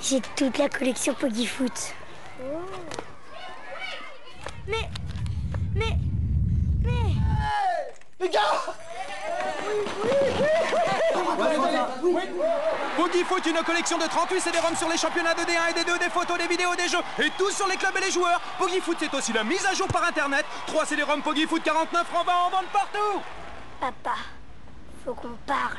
J'ai toute la collection Poggy Foot. Oh. Mais, mais, mais... Les gars Foot, une collection de 38 CD-ROM sur les championnats de D1 et D2, des photos, des vidéos, des jeux et tout sur les clubs et les joueurs. Boogie Foot, c'est aussi la mise à jour par internet. 3 CD-ROM Poggy Foot 49 francs en vente partout. Papa, faut qu'on parle.